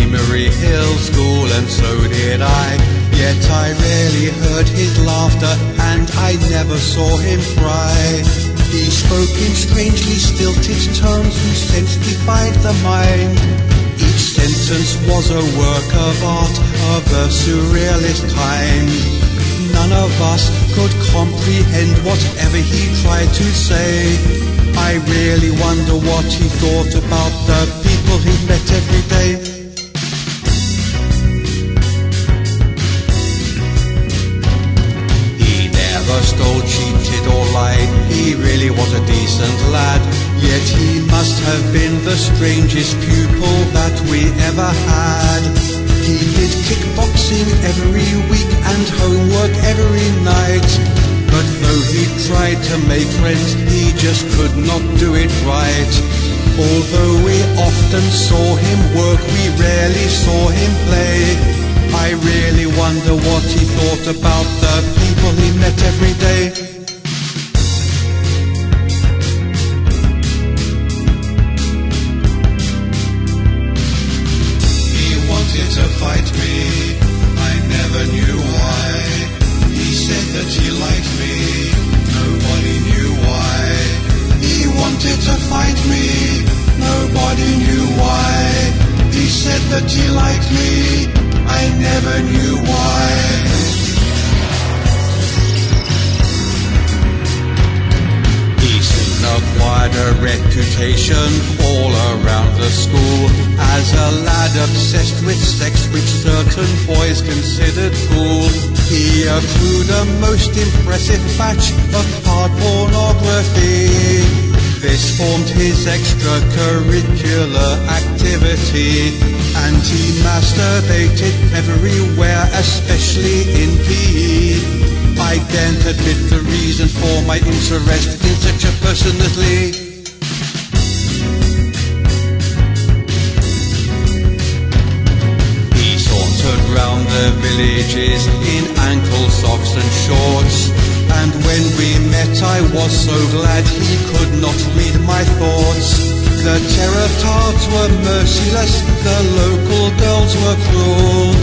Amery Hill School, and so did I. Yet I rarely heard his laughter, and I never saw him cry. He spoke in strangely stilted tones whose sense defied the mind. Each sentence was a work of art of a surrealist kind. None of us could comprehend whatever he tried to say. I really wonder what he thought about the people he met every day. Was a decent lad. Yet he must have been the strangest pupil that we ever had. He did kickboxing every week and homework every night. But though he tried to make friends, he just could not do it right. Although we often saw him work, we rarely saw him play. I really wonder what he thought about the that he liked me, I never knew why. He soon acquired a reputation all around the school as a lad obsessed with sex which certain boys considered cool. He accrued a most impressive batch of hard pornography. This formed his extracurricular activity and he masturbated everywhere, especially in PE. I can't admit the reason for my interest in such a person as Lee. He sauntered round the villages in ankle I was so glad he could not read my thoughts. The terror tarts were merciless, the local girls were cruel.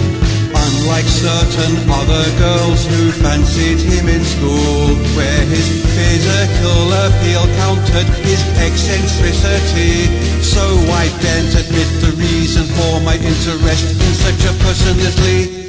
Unlike certain other girls who fancied him in school, where his physical appeal countered his eccentricity. So I daren't admit the reason for my interest in such a person as Lee.